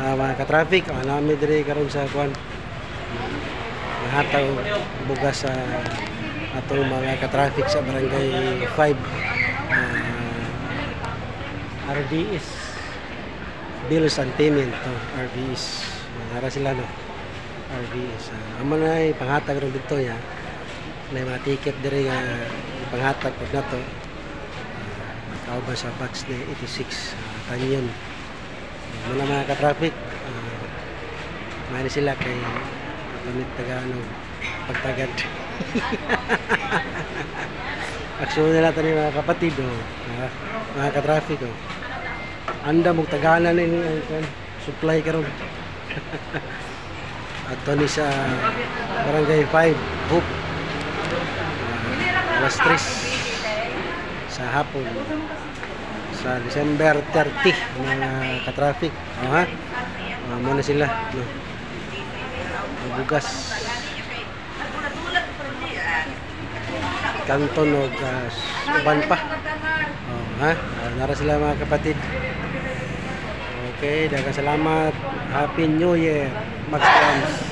ah, mga ka-traffic, ah, namin diri karon sa kuan. Mahataw bugas sa atong mga ka-traffic sa barangay 5 ah, RDS Bills and Payment to RDS. Nara sila no. RDS. Uh, amo na ay panghatag ron dito ya. May mga ticket diri nga panghatag pag nato. Uh, kauban sa batch na 86 uh, kanyon. Muna mga ka-traffic. Uh, Mani sila kay pamit taga ano pagtagad. Aksyon nila tani mga kapatid oh. Ah, mga ka-traffic oh. Anda mong tagana ni ni supply karon. Ato ni sa Barangay 5, Hope. Uh, alas 3 sa hapon sa December 30 mga ka-traffic. Oh, ha? Uh, muna sila. No? Bugas. Kanton o uh, uban pa. Oh, ha? Uh, nara sila mga kapatid. Okay, daghang salamat. Happy New Year. Max Grams.